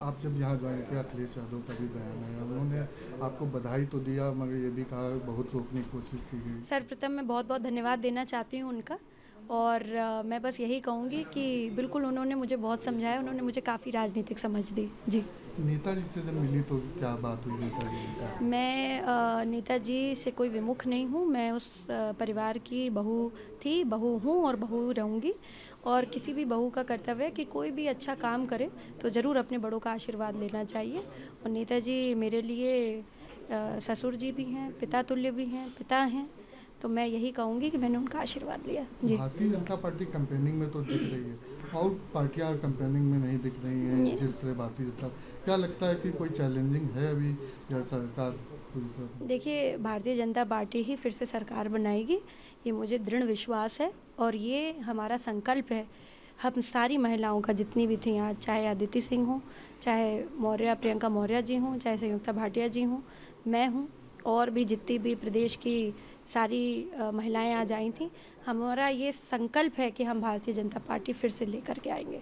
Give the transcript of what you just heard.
आप जब यहाँ ज्वाइन किया अखिलेश यादव का भी बयान है? उन्होंने आपको बधाई तो दिया, मगर ये भी कहा बहुत रोकने की कोशिश की गई। सर्वप्रथम मैं बहुत बहुत धन्यवाद देना चाहती हूँ उनका। और आ, मैं बस यही कहूँगी कि बिल्कुल उन्होंने मुझे बहुत समझाया उन्होंने मुझे काफ़ी राजनीतिक समझ दी। जी। नेताजी से जब मिली तो क्या बात हुई नेताजी मैं नेताजी से कोई विमुख नहीं हूँ मैं उस परिवार की बहू थी बहू हूँ और बहू रहूँगी। और किसी भी बहू का कर्तव्य है कि कोई भी अच्छा काम करे तो ज़रूर अपने बड़ों का आशीर्वाद लेना चाहिए। और नेताजी मेरे लिए ससुर जी भी हैं पिता तुल्य भी हैं पिता हैं तो मैं यही कहूँगी कि मैंने उनका आशीर्वाद लिया। जी। भारतीय जनता पार्टी कंपेनिंग में तो दिख रही है। और पार्टियाँ कंपेनिंग में नहीं दिख रही हैं जिस तरह भारतीय जनता क्या लगता है कि कोई चैलेंजिंग है अभी या सरकार देखिए भारतीय जनता पार्टी ही फिर से सरकार बनाएगी ये मुझे दृढ़ विश्वास है। और ये हमारा संकल्प है हम सारी महिलाओं का जितनी भी थी आज चाहे अदिति सिंह हो चाहे मौर्य प्रियंका मौर्य जी हों चाहे संयुक्ता भाटिया जी हों मैं हूँ। और भी जितनी भी प्रदेश की सारी महिलाएँ आज आई थी, हमारा ये संकल्प है कि हम भारतीय जनता पार्टी फिर से लेकर के आएँगे।